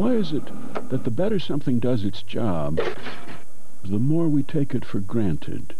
Why is it that the better something does its job, the more we take it for granted?